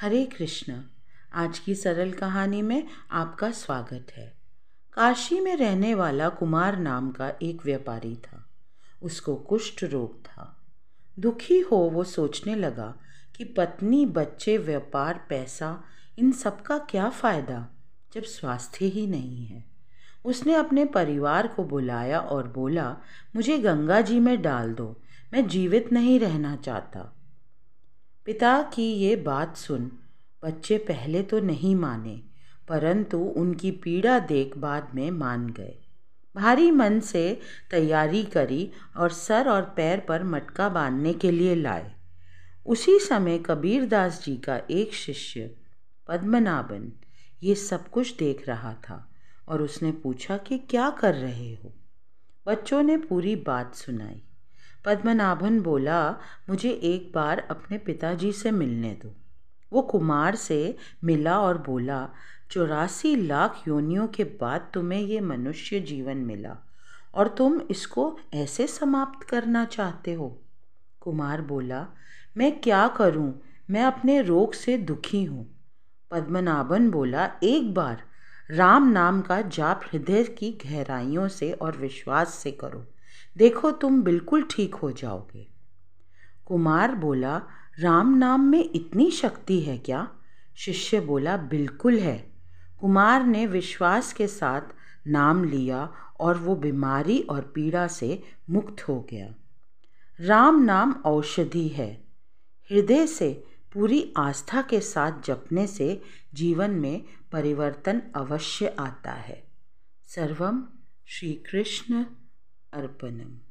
हरे कृष्ण, आज की सरल कहानी में आपका स्वागत है। काशी में रहने वाला कुमार नाम का एक व्यापारी था। उसको कुष्ठ रोग था। दुखी हो वो सोचने लगा कि पत्नी, बच्चे, व्यापार, पैसा, इन सब का क्या फ़ायदा, जब स्वास्थ्य ही नहीं है। उसने अपने परिवार को बुलाया और बोला, मुझे गंगा जी में डाल दो, मैं जीवित नहीं रहना चाहता। पिता की ये बात सुन, बच्चे पहले तो नहीं माने, परंतु उनकी पीड़ा देख बाद में मान गए। भारी मन से तैयारी करी और सर और पैर पर मटका बांधने के लिए लाए। उसी समय कबीरदास जी का एक शिष्य, पद्मनाभन, ये सब कुछ देख रहा था और उसने पूछा कि क्या कर रहे हो? बच्चों ने पूरी बात सुनाई। पद्मनाभन बोला, मुझे एक बार अपने पिताजी से मिलने दो। वो कुमार से मिला और बोला, चौरासी लाख योनियों के बाद तुम्हें ये मनुष्य जीवन मिला, और तुम इसको ऐसे समाप्त करना चाहते हो? कुमार बोला, मैं क्या करूँ? मैं अपने रोग से दुखी हूँ। पद्मनाभन बोला, एक बार, राम नाम का जाप हृदय की गहराइयों से और विश्वास से करो। देखो तुम बिल्कुल ठीक हो जाओगे। कुमार बोला, राम नाम में इतनी शक्ति है क्या? शिष्य बोला, बिल्कुल है। कुमार ने विश्वास के साथ नाम लिया और वो बीमारी और पीड़ा से मुक्त हो गया। राम नाम औषधि है। हृदय से पूरी आस्था के साथ जपने से जीवन में परिवर्तन अवश्य आता है। सर्वम श्री कृष्ण अर्पणम्।